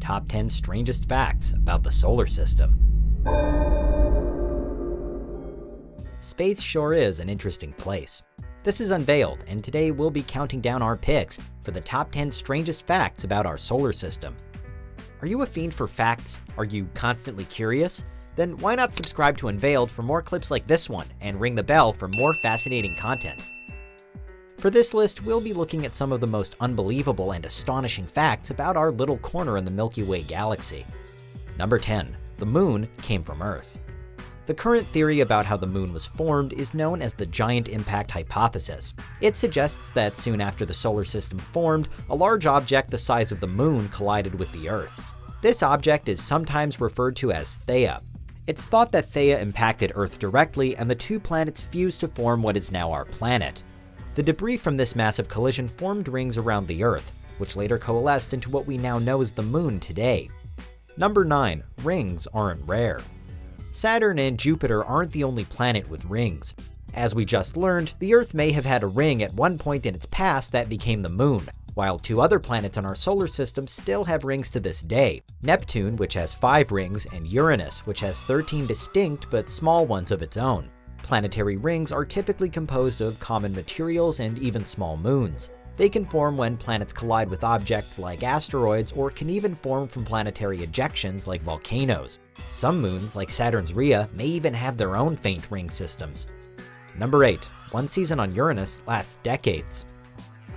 Top 10 Strangest Facts About the Solar System. Space sure is an interesting place. This is Unveiled, and today we'll be counting down our picks for the top 10 strangest facts about our solar system. Are you a fiend for facts? Are you constantly curious? Then why not subscribe to Unveiled for more clips like this one and ring the bell for more fascinating content? For this list, we'll be looking at some of the most unbelievable and astonishing facts about our little corner in the Milky Way galaxy. Number 10. The moon came from Earth. The current theory about how the moon was formed is known as the giant impact hypothesis. It suggests that soon after the solar system formed, a large object the size of the moon collided with the Earth. This object is sometimes referred to as Theia. It's thought that Theia impacted Earth directly and the two planets fused to form what is now our planet. The debris from this massive collision formed rings around the Earth, which later coalesced into what we now know as the Moon today. Number 9. Rings aren't rare. Saturn and Jupiter aren't the only planet with rings. As we just learned, the Earth may have had a ring at one point in its past that became the Moon, while two other planets in our solar system still have rings to this day Neptune, which has 5 rings, and Uranus, which has 13 distinct but small ones of its own. Planetary rings are typically composed of common materials and even small moons. They can form when planets collide with objects like asteroids or can even form from planetary ejections like volcanoes. Some moons, like Saturn's Rhea, may even have their own faint ring systems. Number 8. One season on Uranus lasts decades.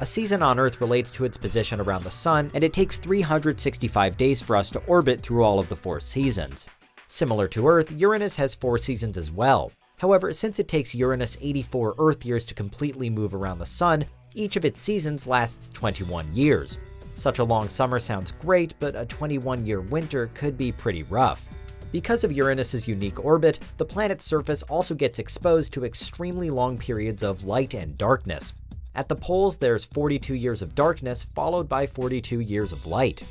A season on Earth relates to its position around the Sun, and it takes 365 days for us to orbit through all of the four seasons. Similar to Earth, Uranus has four seasons as well, However, since it takes Uranus 84 Earth years to completely move around the Sun, each of its seasons lasts 21 years. Such a long summer sounds great, but a 21 year winter could be pretty rough. Because of Uranus's unique orbit, the planet's surface also gets exposed to extremely long periods of light and darkness. At the poles, there's 42 years of darkness, followed by 42 years of light.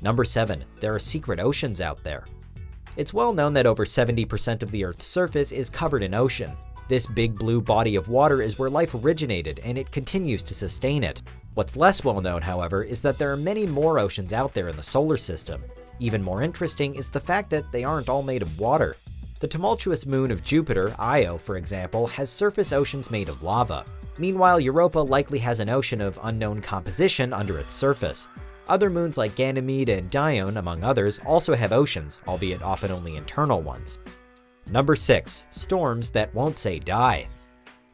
Number 7. There are secret oceans out there. It's well known that over 70% of the Earth's surface is covered in ocean. This big blue body of water is where life originated, and it continues to sustain it. What's less well known, however, is that there are many more oceans out there in the solar system. Even more interesting is the fact that they aren't all made of water. The tumultuous moon of Jupiter, Io, for example, has surface oceans made of lava. Meanwhile, Europa likely has an ocean of unknown composition under its surface. Other moons like Ganymede and Dione, among others, also have oceans, albeit often only internal ones. Number 6. Storms that won't say die.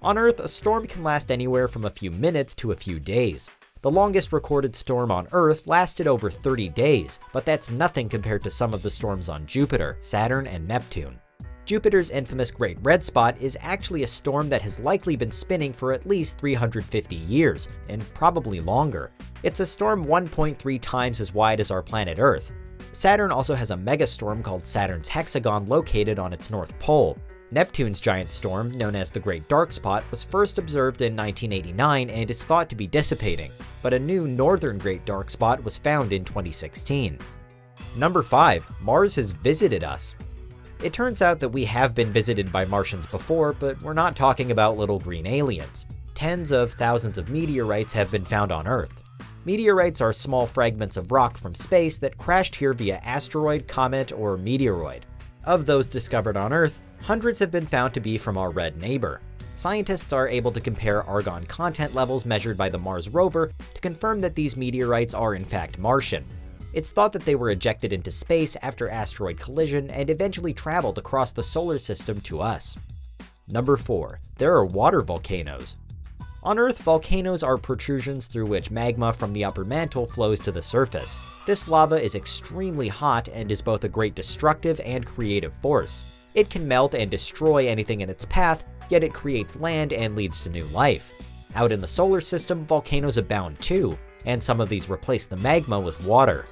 On Earth, a storm can last anywhere from a few minutes to a few days. The longest recorded storm on Earth lasted over 30 days, but that's nothing compared to some of the storms on Jupiter, Saturn, and Neptune. Jupiter's infamous Great Red Spot is actually a storm that has likely been spinning for at least 350 years, and probably longer. It's a storm 1.3 times as wide as our planet Earth. Saturn also has a megastorm called Saturn's Hexagon located on its north pole. Neptune's giant storm, known as the Great Dark Spot, was first observed in 1989 and is thought to be dissipating, but a new northern Great Dark Spot was found in 2016. Number 5. Mars has visited us. It turns out that we have been visited by Martians before, but we're not talking about little green aliens. Tens of thousands of meteorites have been found on Earth. Meteorites are small fragments of rock from space that crashed here via asteroid, comet, or meteoroid. Of those discovered on Earth, hundreds have been found to be from our red neighbor. Scientists are able to compare argon content levels measured by the Mars rover to confirm that these meteorites are in fact Martian, it's thought that they were ejected into space after asteroid collision and eventually traveled across the solar system to us. Number 4. There are water volcanoes. On Earth, volcanoes are protrusions through which magma from the upper mantle flows to the surface. This lava is extremely hot and is both a great destructive and creative force. It can melt and destroy anything in its path, yet it creates land and leads to new life. Out in the solar system, volcanoes abound too, and some of these replace the magma with water.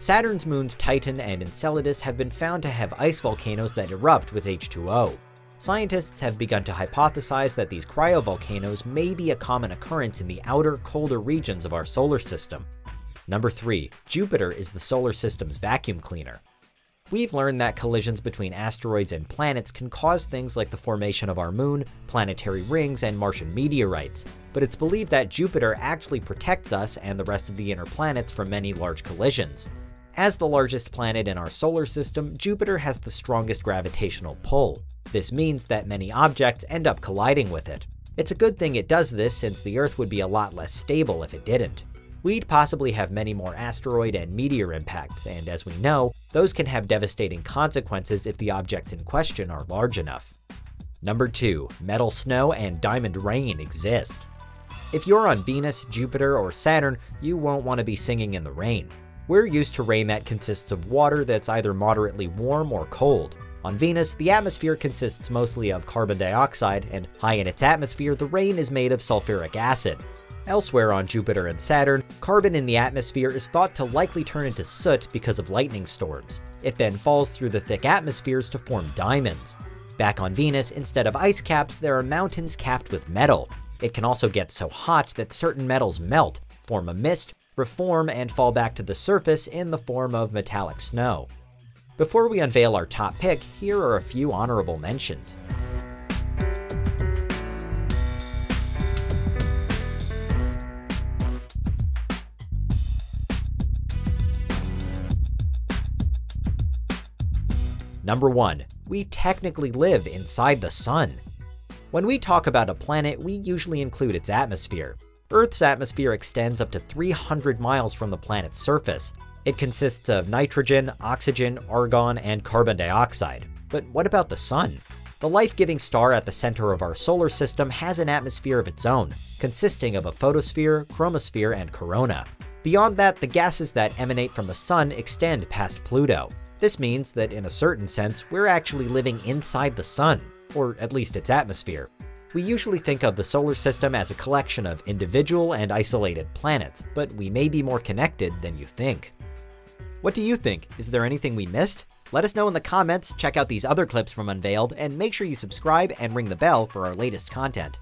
Saturn's moons Titan and Enceladus have been found to have ice volcanoes that erupt with H2O. Scientists have begun to hypothesize that these cryovolcanoes may be a common occurrence in the outer, colder regions of our solar system. Number 3. Jupiter is the solar system's vacuum cleaner. We've learned that collisions between asteroids and planets can cause things like the formation of our moon, planetary rings, and Martian meteorites, but it's believed that Jupiter actually protects us and the rest of the inner planets from many large collisions. As the largest planet in our solar system, Jupiter has the strongest gravitational pull. This means that many objects end up colliding with it. It's a good thing it does this since the Earth would be a lot less stable if it didn't. We'd possibly have many more asteroid and meteor impacts, and as we know, those can have devastating consequences if the objects in question are large enough. Number 2. Metal snow and diamond rain exist. If you're on Venus, Jupiter, or Saturn, you won't want to be singing in the rain. We're used to rain that consists of water that's either moderately warm or cold. On Venus, the atmosphere consists mostly of carbon dioxide, and high in its atmosphere, the rain is made of sulfuric acid. Elsewhere on Jupiter and Saturn, carbon in the atmosphere is thought to likely turn into soot because of lightning storms. It then falls through the thick atmospheres to form diamonds. Back on Venus, instead of ice caps, there are mountains capped with metal. It can also get so hot that certain metals melt, form a mist, reform, and fall back to the surface in the form of metallic snow. Before we unveil our top pick, here are a few honorable mentions. Number 1. We technically live inside the sun. When we talk about a planet, we usually include its atmosphere. Earth's atmosphere extends up to 300 miles from the planet's surface. It consists of nitrogen, oxygen, argon, and carbon dioxide. But what about the sun? The life-giving star at the center of our solar system has an atmosphere of its own, consisting of a photosphere, chromosphere, and corona. Beyond that, the gases that emanate from the sun extend past Pluto. This means that in a certain sense, we're actually living inside the sun, or at least its atmosphere. We usually think of the solar system as a collection of individual and isolated planets, but we may be more connected than you think. What do you think? Is there anything we missed? Let us know in the comments, check out these other clips from Unveiled, and make sure you subscribe and ring the bell for our latest content.